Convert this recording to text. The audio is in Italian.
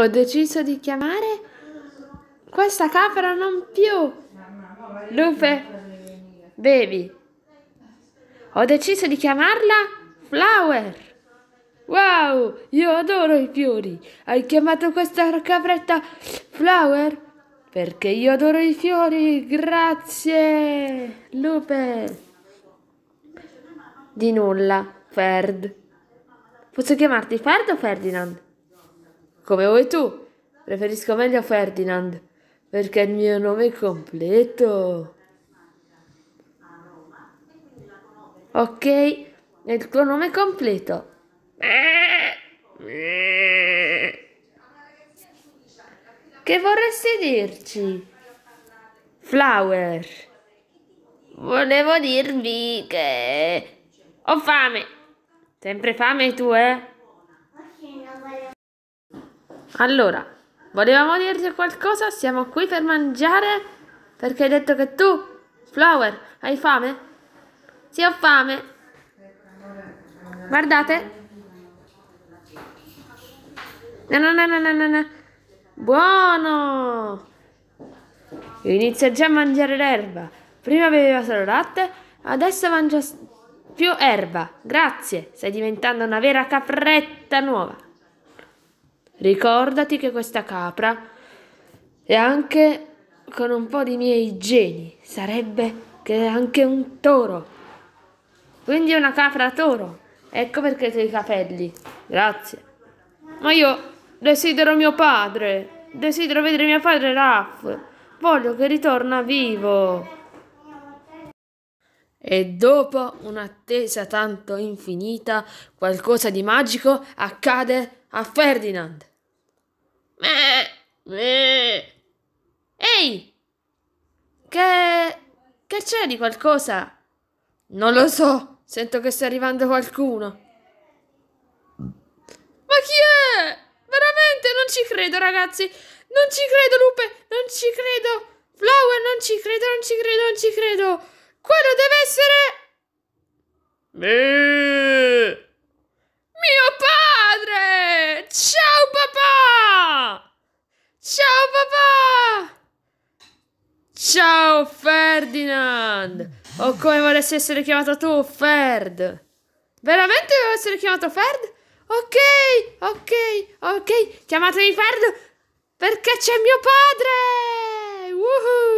Ho deciso di chiamare questa capra non più. Lupe, bevi. Ho deciso di chiamarla Flower. Wow, io adoro i fiori. Hai chiamato questa capretta Flower? Perché io adoro i fiori. Grazie, Lupe. Di nulla, Ferd. Posso chiamarti Ferd o Ferdinand? Come vuoi tu. Preferisco meglio Ferdinand, perché è il mio nome completo. Ok, è il tuo nome completo. Che vorresti dirci? Flower. Volevo dirvi che ho fame. Sempre fame tu, eh? Allora, volevamo dirti qualcosa? Siamo qui per mangiare? Perché hai detto che tu, Flower, hai fame? Sì, ho fame. Guardate. No, no, no, no, no, no. Buono. Inizia già a mangiare l'erba. Prima beveva solo latte, adesso mangia più erba. Grazie, stai diventando una vera capretta nuova. Ricordati che questa capra è anche con un po' di miei geni, sarebbe che è anche un toro. Quindi è una capra toro. Ecco perché i tuoi capelli. Grazie. Ma io desidero mio padre. Desidero vedere mio padre Raff. Voglio che ritorna vivo. E dopo un'attesa tanto infinita, qualcosa di magico accade a Ferdinand. Ehi! Che... che c'è di qualcosa? Non lo so, sento che sta arrivando qualcuno. Ma chi è? Veramente non ci credo, ragazzi. Non ci credo, Lupe, non ci credo. Flower, non ci credo, non ci credo, non ci credo. Quello deve essere... Mio padre! Ciao papà! Ciao papà! Ciao Ferdinand! O come vorresti essere chiamato tu, Ferd? Veramente devo essere chiamato Ferd? Ok, ok, ok. Chiamatemi Ferd perché c'è mio padre! Woohoo!